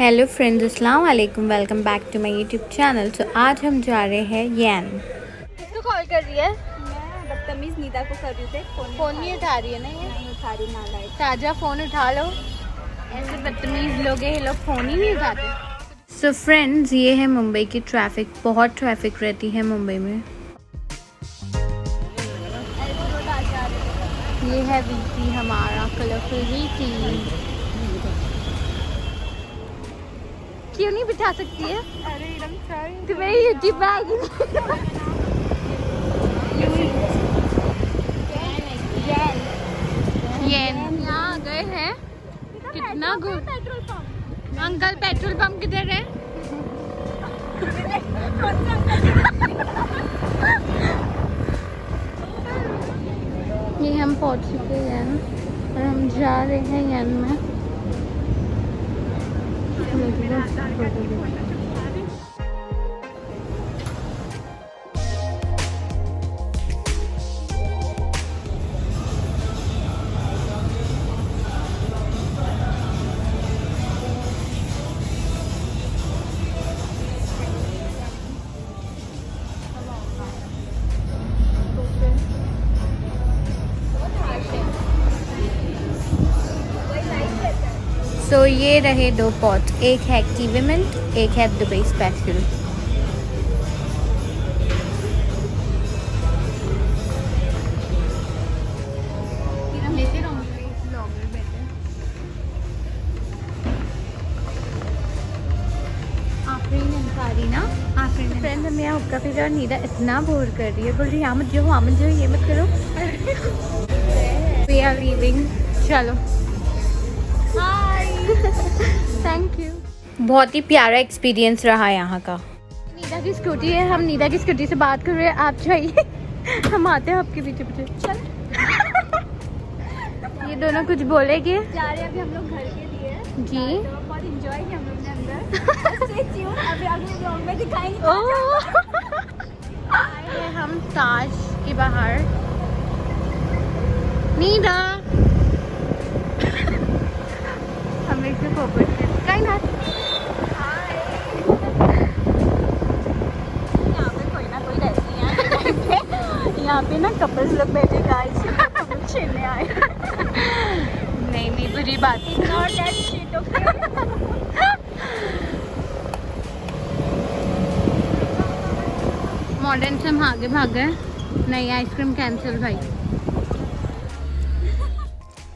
Hello friends अस्सलाम वालेकुम welcome back to my YouTube channel so आज हम जा रहे हैं यैन किसको कॉल कर रही है? मैं बदतमीज नीता को कर रही थी फ़ोन फ़ोन नहीं उठा रही है ना ये? नहीं उठा रही ना ताज़ा फ़ोन उठा लो। ऐसे बदतमीज लोग हैं ये लोग फ़ोन ही नहीं उठाते। सो फ्रेंड्स ये है मुंबई की ट्रैफ़िक बहुत ट्रैफ़िक रहती है मुंबई में. ये है वीटी हमारा कलरफुल वीटी क्यों नहीं बिठा सकती है? अरे तुम्हें बैग ये यहाँ गए हैं। कितना petrol pump. Uncle petrol pump किधर है? ये हम पहुँच चुके हैं और हम जा रहे हैं यन में। Saya kira. सो so, ये रहे दो पॉट एक है कीवी एक है दुबई स्पेशल फ्रेंड हमें यहाँ हुक्का पी और नीदा इतना बोर कर रही है. बोल रही यहाँ मत वहाँ मत जाओ ये मत करो. वी आर लीविंग चलो. थैंक यू बहुत ही प्यारा एक्सपीरियंस रहा यहाँ का। नीदा की स्कूटी है हम नीदा की स्कूटी से बात कर रहे हैं आप जाइए। हम आते हैं आपके पीछे पीछे। चल। ये दोनों कुछ बोलेगे। जा रहे अभी हम लोग घर के लिए। जी। तो बहुत इंजॉय किया हम लोग ने अंदर। अभी अगले ब्लॉग में दिखाएँगे हम ताज के बाहर। नीदा हमें से फोकस कहीं ना यहाँ पे कोई ना कोई रहती है यहाँ पे ना कपल्स लोग बैठे गाइस हम लोग छेड़ने आए। नहीं नहीं बुरी बात। दैट शिट ओके मॉडर्न से हम आगे भाग गए। नहीं आइसक्रीम कैंसिल भाई।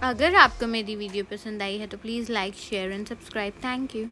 अगर आपको मेरी वीडियो पसंद आई है तो please like share and subscribe thank you